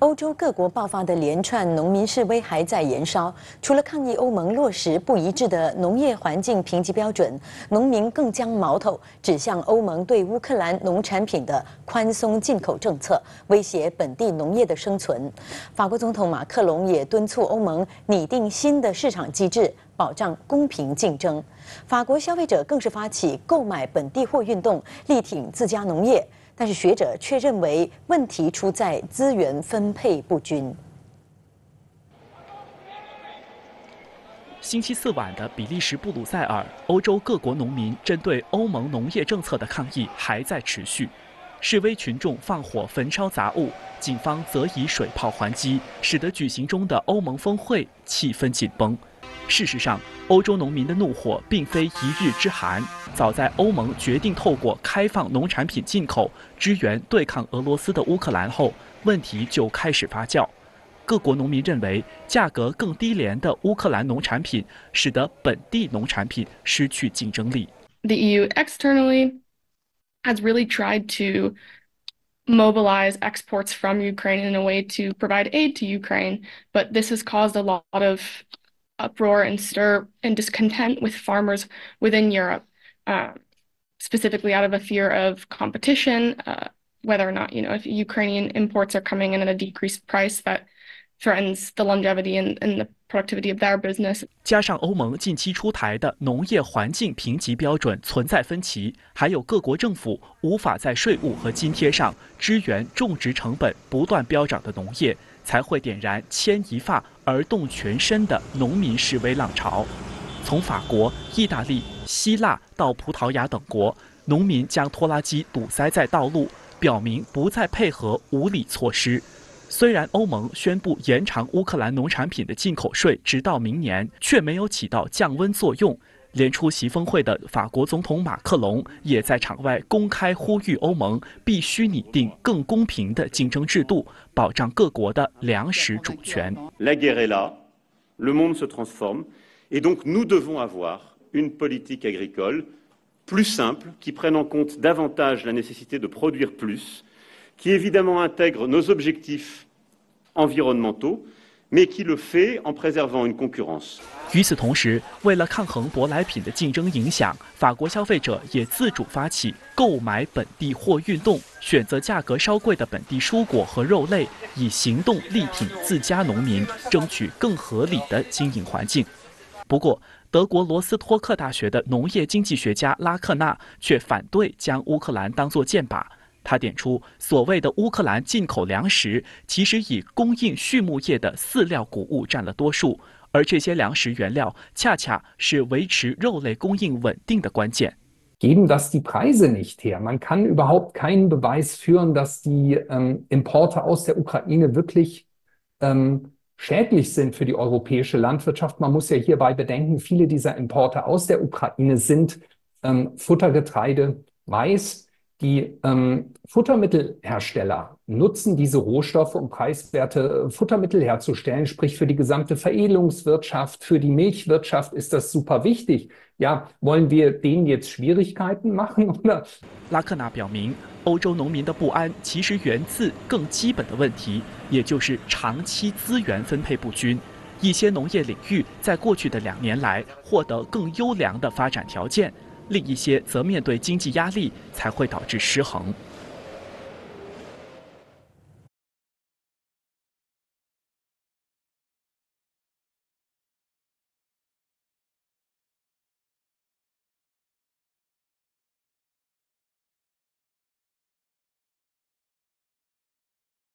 欧洲各国爆发的连串农民示威还在延烧。除了抗议欧盟落实不一致的农业环境评级标准，农民更将矛头指向欧盟对乌克兰农产品的宽松进口政策，威胁本地农业的生存。法国总统马克龙也敦促欧盟拟定新的市场机制，保障公平竞争。法国消费者更是发起购买本地货运动，力挺自家农业。但是学者却认为问题出在资源分配不均。星期四晚的比利时布鲁塞尔，欧洲各国农民针对欧盟农业政策的抗议还在持续，示威群众放火焚烧杂物，警方则以水炮还击，使得举行中的欧盟峰会气氛紧绷。事实上，欧洲农民的怒火并非一日之寒。早在欧盟决定透过开放农产品进口支援对抗俄罗斯的乌克兰后，问题就开始发酵。各国农民认为，价格更低廉的乌克兰农产品使得本地农产品失去竞争力。The EU externally has really tried to mobilize exports from Ukraine in a way to provide aid to Ukraine, but this has caused a lot of uproar and stir and discontent with farmers within Europe, uh, specifically out of a fear of competition, uh, whether or not, you know, if Ukrainian imports are coming in at a decreased price that threatens the longevity and, and the productivity of their business. 加上欧盟近期出台的农业环境评级标准存在分歧，还有各国政府无法在税务和津贴上支援种植成本不断飙涨的农业，才会点燃牵一发而动全身的农民示威浪潮。从法国、意大利、希腊到葡萄牙等国，农民将拖拉机堵塞在道路，表明不再配合无理措施。虽然欧盟宣布延长乌克兰农产品的进口税直到明年，却没有起到降温作用。连出席峰会的法国总统马克龙也在场外公开呼吁欧盟必须拟定更公平的竞争制度，保障各国的粮食主权。Qui évidemment intègre nos objectifs environnementaux, mais qui le fait en préservant une concurrence. 与此同时，为了抗衡舶来品的竞争影响，法国消费者也自主发起购买本地货运动，选择价格稍贵的本地蔬果和肉类，以行动力挺自家农民，争取更合理的经营环境。不过，德国罗斯托克大学的农业经济学家拉克纳却反对将乌克兰当作箭靶。他点出，所谓的乌克兰进口粮食，其实以供应畜牧业的饲料谷物占了多数，而这些粮食原料恰恰是维持肉类供应稳定的关键。Geben das die Preise nicht her? Man kann überhaupt keinen Beweis führen, dass die Importe aus der Ukraine wirklich schädlich sind für die europäische Landwirtschaft. Man muss ja hierbei bedenken, viele dieser Importe aus der Ukraine sind Futtergetreide, Mais. Die ähm, Futtermittelhersteller nutzen diese Rohstoffe, um preiswerte Futtermittel herzustellen, sprich für die gesamte Veredelungswirtschaft, für die Milchwirtschaft ist das super wichtig. Ja, wollen wir denen jetzt Schwierigkeiten machen oder? 拉克纳表明，欧洲农民的不安其实源自更基本的问题，也就是长期资源分配不均。一些农业领域在过去的两年来获得更优良的发展条件。 另一些则面对经济压力，才会导致失衡。